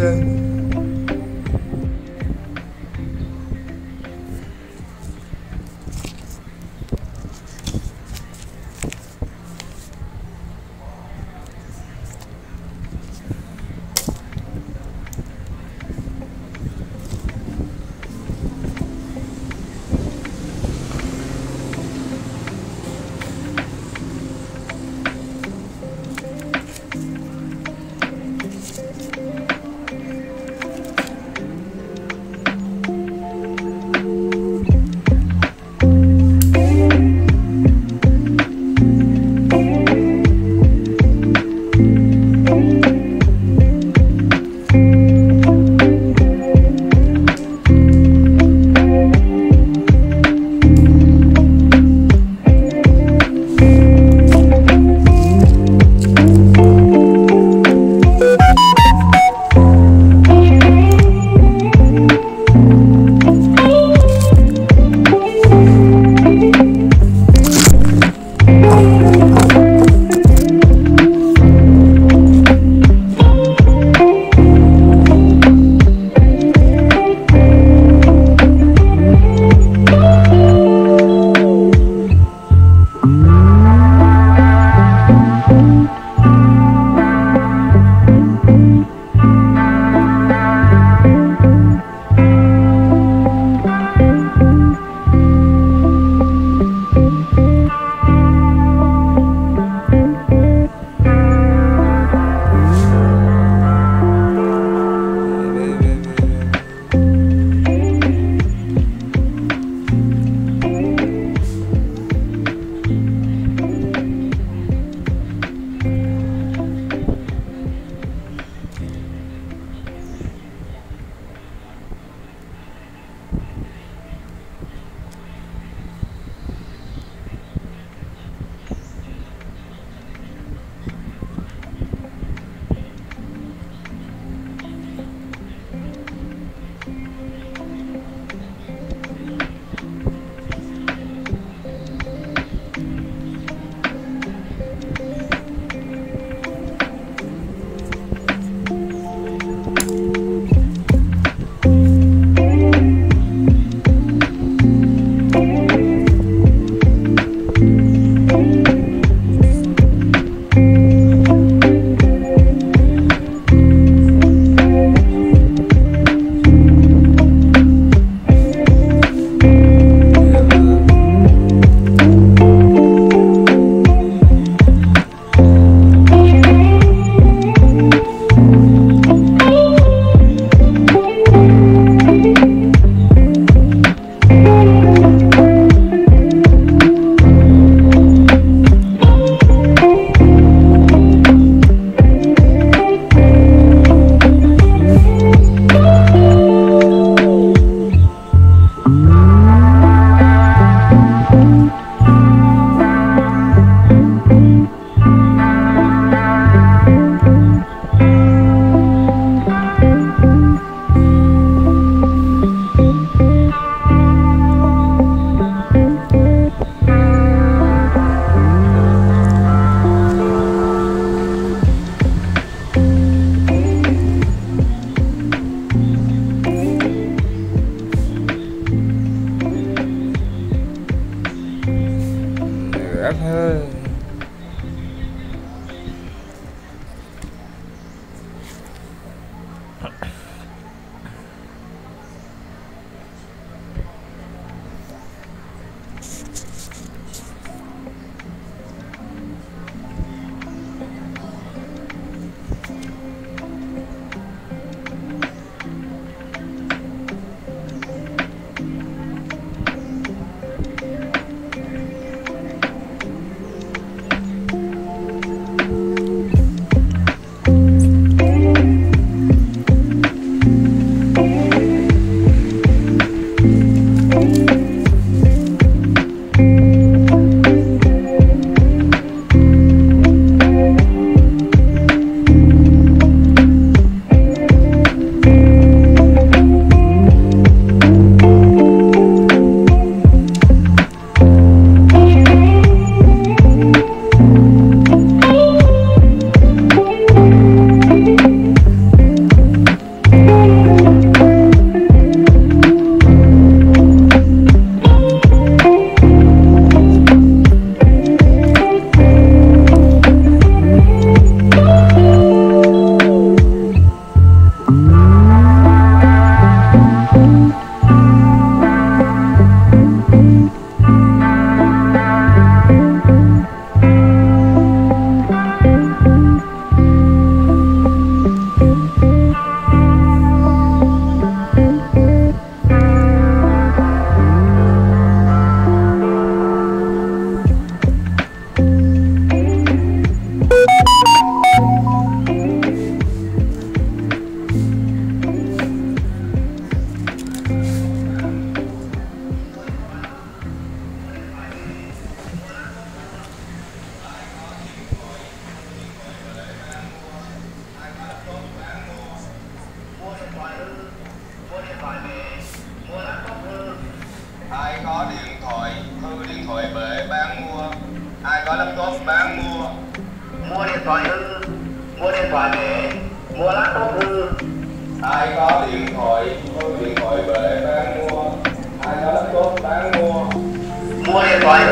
yeah.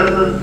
Mua